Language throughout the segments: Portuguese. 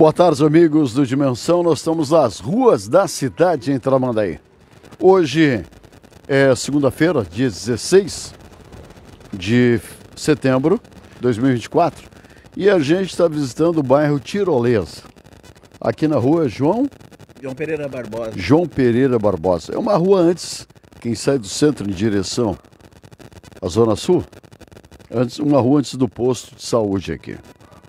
Boa tarde, amigos do Dimensão. Nós estamos nas ruas da cidade em Tramandaí. Hoje é segunda-feira, dia 16 de setembro de 2024, e a gente está visitando o bairro Tirolesa, aqui na rua João João Pereira Barbosa. João Pereira Barbosa. É uma rua antes, quem sai do centro em direção à Zona Sul, antes, uma rua antes do posto de saúde aqui.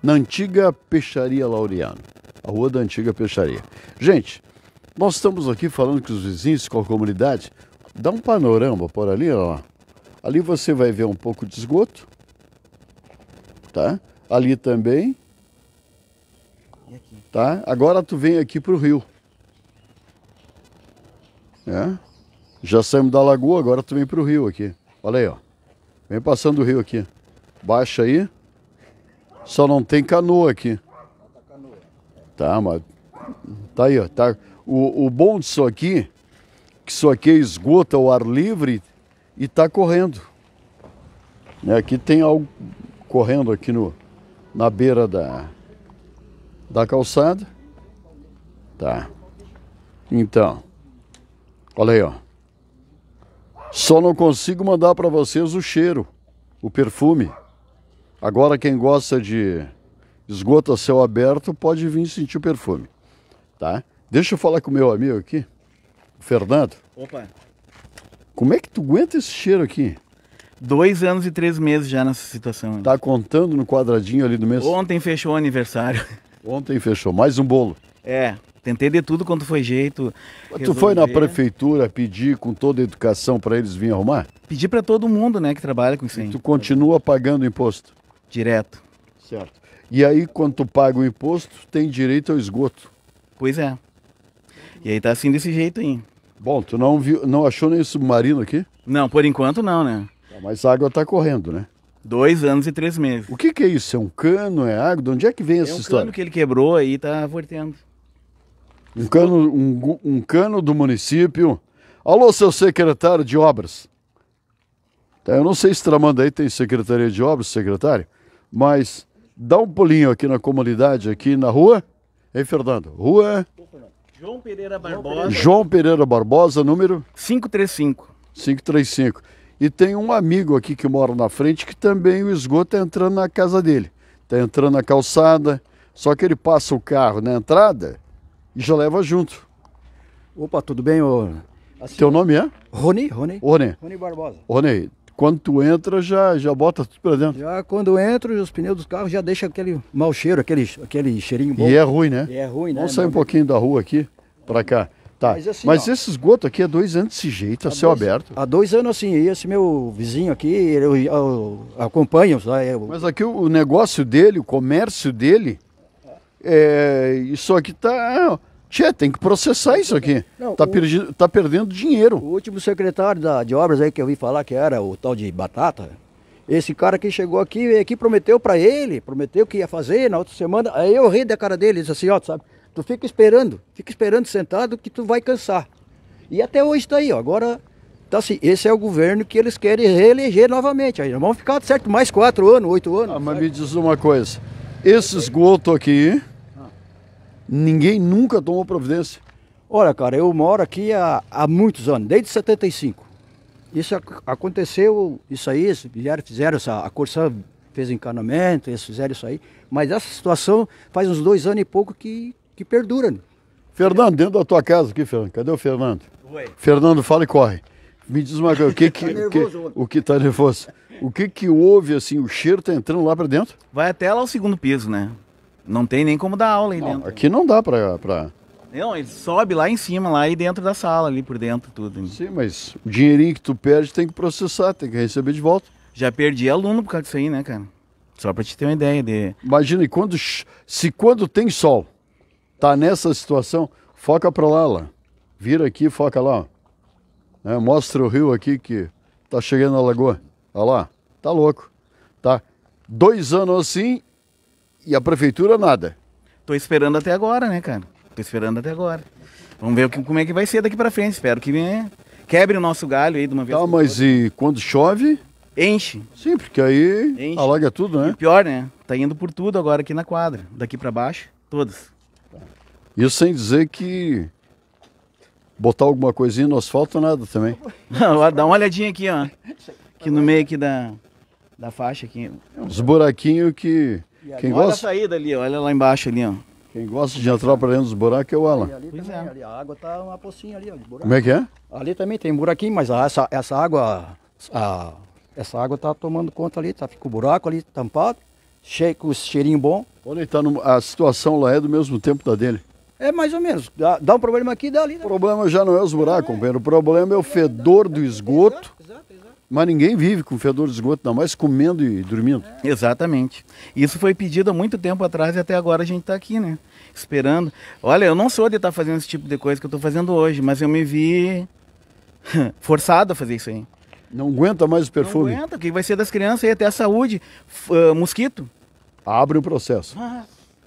Na antiga Peixaria Laureano. A rua da antiga Peixaria. Gente, nós estamos aqui falando com os vizinhos, com a comunidade. Dá um panorama por ali, ó. Ali você vai ver um pouco de esgoto. Tá? Ali também. Tá? Agora tu vem aqui pro rio. É? Já saímos da lagoa, agora tu vem pro rio aqui. Olha aí, ó. Vem passando o rio aqui. Baixa aí. Só não tem canoa aqui. Tá, mas. Tá aí, ó. Tá. O, o bom disso aqui, que isso aqui esgota o ar livre e tá correndo. Né? Aqui tem algo correndo aqui no, na beira da, da calçada. Tá. Então. Olha aí, ó. Só não consigo mandar para vocês o cheiro, o perfume. Agora quem gosta de esgoto a céu aberto pode vir sentir o perfume, tá? Deixa eu falar com o meu amigo aqui, o Fernando. Opa. Como é que tu aguenta esse cheiro aqui? Dois anos e três meses já nessa situação. Tá contando no quadradinho ali do mês? Ontem fechou o aniversário. Ontem fechou mais um bolo. É, tentei de tudo quanto foi jeito. Tu foi na prefeitura pedir com toda a educação para eles virem arrumar? Pedi pra todo mundo, né, que trabalha com isso aí. Tu continua pagando imposto. Direto. Certo. E aí, quando tu paga o imposto, tem direito ao esgoto. Pois é. E aí tá assim desse jeito aí. Bom, tu não viu, não achou nem submarino aqui? Não, por enquanto não, né? Mas a água está correndo, né? Dois anos e três meses. O que, que é isso? É um cano? É água? De onde é que vem É essa um história? cano que ele quebrou aí, tá vertendo. Um cano, um, um cano do município. Alô, seu secretário de obras. Tá, Eu não sei se Tramandaí tem secretaria de obras, secretário, mas dá um pulinho aqui na comunidade, aqui na rua. Ei, Fernando? Rua João Pereira Barbosa. João Pereira Barbosa, número 535. 535. E tem um amigo aqui que mora na frente que também o esgoto está entrando na casa dele. Está entrando na calçada, só que ele passa o carro na entrada e já leva junto. Opa, tudo bem, ô? Assim, Teu nome é? Rony, Rony. Rony. Rony Barbosa. Rony, quando tu entra, já, já bota tudo pra dentro. Já quando entro, os pneus dos carros já deixam aquele mau cheiro, aquele, aquele cheirinho bom. E é ruim, né? E é ruim, né? Vamos sair um Não- pouquinho da rua aqui pra cá. Tá. Mas, Mas assim, ó. esse esgoto aqui é dois anos desse jeito, a céu dois- aberto. Há dois anos assim, e esse meu vizinho aqui, eu, eu acompanho, sabe? Eu- Mas aqui o o negócio dele, o comércio dele, é, isso aqui tá. Tchê, tem que processar isso aqui. Não, tá, o- perdi- tá perdendo dinheiro. O último secretário da, de obras aí que eu ouvi falar que era o tal de Batata, esse cara que chegou aqui, veio aqui prometeu pra ele, prometeu que ia fazer na outra semana. Aí eu ri da cara dele, disse assim, ó, tu sabe, tu fica esperando, fica esperando sentado que tu vai cansar. E até hoje tá aí, ó. Agora, tá assim, esse é o governo que eles querem reeleger novamente. Aí vão ficar certo mais quatro anos, oito anos. Ah, mas sabe? me diz uma coisa: esse esgoto aqui, ninguém nunca tomou providência. Olha, cara, eu moro aqui há, há muitos anos, desde 75. Isso ac- aconteceu, isso aí, vieram, fizeram essa, a Corsã fez encanamento, eles fizeram isso aí, mas essa situação faz uns dois anos e pouco que, que perdura. né? Fernando, dentro da tua casa aqui, Fernando. Cadê o Fernando? Oi. Fernando, fala e corre. Me diz uma coisa: o que que. Tá o nervoso que, ontem. o que tá nervoso? O que que houve assim? O cheiro tá entrando lá pra dentro? Vai até lá o segundo piso, né? Não tem nem como dar aula aí Não, dentro. aqui não dá pra, pra. Não, ele sobe lá em cima, lá e dentro da sala, ali por dentro, tudo. Sim, mas o dinheirinho que tu perde tem que processar, tem que receber de volta. Já perdi aluno por causa disso aí, né, cara? Só pra te ter uma ideia de. Imagina, e quando, se quando tem sol, tá nessa situação, foca pra lá, lá. Vira aqui, foca lá. ó. Né, Mostra o rio aqui que tá chegando na lagoa. Olha lá, tá louco. Tá dois anos assim e a prefeitura nada. Tô esperando até agora, né, cara? Tô esperando até agora. Vamos ver que- como é que vai ser daqui pra frente. Espero que né, quebre o nosso galho aí de uma vez. Tá, mas e quando chove? Enche. Sim, porque aí Enche. alaga tudo, E né? pior, né? Tá indo por tudo agora aqui na quadra. Daqui pra baixo, todas. Isso sem dizer que botar alguma coisinha no asfalto nada também. Dá uma olhadinha aqui, ó. Aqui no meio aqui da, da faixa aqui. Os buraquinhos que quem olha a gosta, saída ali, olha lá embaixo ali, ó. quem gosta de entrar para dentro dos buracos é o E Alan. ali Pois também, é. ali, a água tá uma pocinha ali, ó, de buraco. Como é que é? Ali também tem um buraquinho, mas a- essa, essa água, a- essa água tá tomando conta ali, tá com o buraco ali tampado, cheio, com cheirinho bom. Olha, tá a situação lá é do mesmo tempo da dele. É mais ou menos, dá, dá um problema aqui e dá ali. O Né? problema já não é os buracos, companheiro. O problema é o fedor do esgoto. Mas ninguém vive com fedor de esgoto, não mais comendo e dormindo. Exatamente. Isso foi pedido há muito tempo atrás e até agora a gente está aqui, né? Esperando. Olha, eu não sou de estar fazendo esse tipo de coisa que eu estou fazendo hoje, mas eu me vi forçado a fazer isso aí. Não aguenta mais o perfume. Não aguenta, o que vai ser das crianças aí até a saúde? Ah, mosquito? Abre o processo.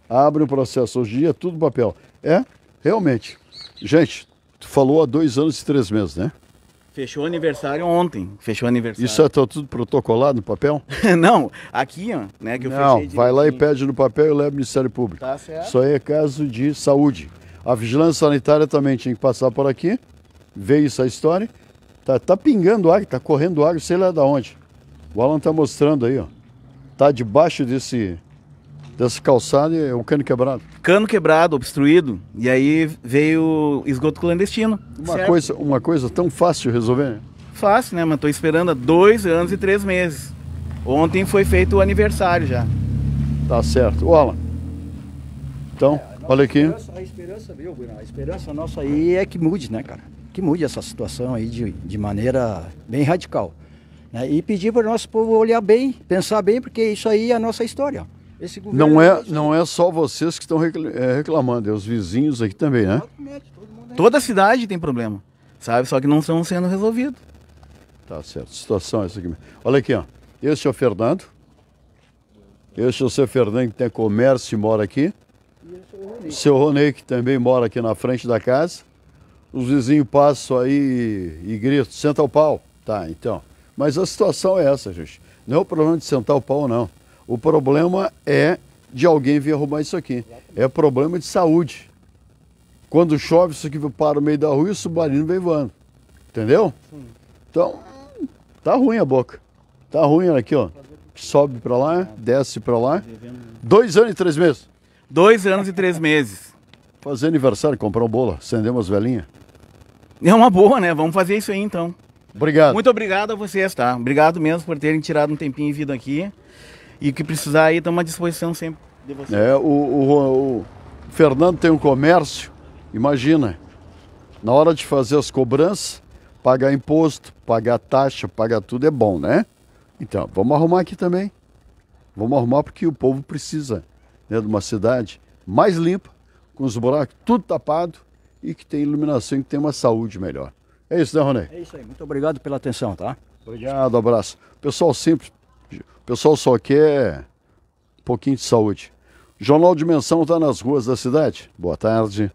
Abre o processo. Hoje em dia é tudo papel. É, realmente. Gente, tu falou há dois anos e três meses, né? Fechou aniversário ontem. Fechou aniversário. Isso é tá tudo protocolado no papel? não, aqui, ó, né, que eu Não, fechei vai lá e pede no papel e leva ao Ministério Público. Tá certo. Isso aí é caso de saúde. A vigilância sanitária também tinha que passar por aqui. Veio essa história. Tá, tá pingando água, tá correndo água, sei lá da onde. O Alan tá mostrando aí, ó. Tá debaixo desse dessa calçada e é o cano quebrado. Cano quebrado, obstruído, e aí veio esgoto clandestino. Uma Certo. coisa, uma coisa tão fácil de resolver. né? Fácil, né? Mas tô esperando há dois anos e três meses. Ontem foi feito o aniversário já. Tá certo. Alan. Então, olha aqui. Esperança- A esperança, viu, Bruno? A esperança nossa aí é que mude, né, cara? Que mude essa situação aí de, de maneira bem radical. né? E pedir para o nosso povo olhar bem, pensar bem, porque isso aí é a nossa história. Esse governo Não é, nosso- não é só vocês que estão é, reclamando, é os vizinhos aqui também, né? Exatamente, todo mundo é- Toda a cidade tem problema, sabe? Só que não estão sendo resolvidos. Tá certo. Situação é essa aqui. mesmo. Olha aqui, ó. Este é o Fernando. Este é o seu Fernando que tem comércio e mora aqui. O seu Ronei que também mora aqui na frente da casa. Os vizinhos passam aí e gritam, senta o pau. Tá, então. Mas a situação é essa, gente. Não é o problema de sentar o pau, não. O problema é de alguém vir arrumar isso aqui. É problema de saúde. Quando chove, isso aqui para no meio da rua e o submarino vem voando. Entendeu? Então, tá ruim a boca. Tá ruim aqui, ó. Sobe pra lá, desce pra lá. Dois anos e três meses. Dois anos e três meses. Fazer aniversário, comprar um bolo, acender umas velhinhas. É uma boa, né? Vamos fazer isso aí então. Obrigado. Muito obrigado a vocês, tá? Obrigado mesmo por terem tirado um tempinho e vindo aqui. E o que precisar aí, estamos à disposição sempre de vocês. É, o, o- o Fernando tem um comércio, imagina, na hora de fazer as cobranças, pagar imposto, pagar taxa, pagar tudo é bom, né? Então, vamos arrumar aqui também. Vamos arrumar porque o povo precisa né, de uma cidade mais limpa, com os buracos tudo tapado e que tem iluminação e que tem uma saúde melhor. É isso, né, Ronei? É isso aí. Muito obrigado pela atenção, tá? Obrigado, abraço. Pessoal simples, o pessoal só quer um pouquinho de saúde. Jornal Dimensão está nas ruas da cidade. Boa tarde.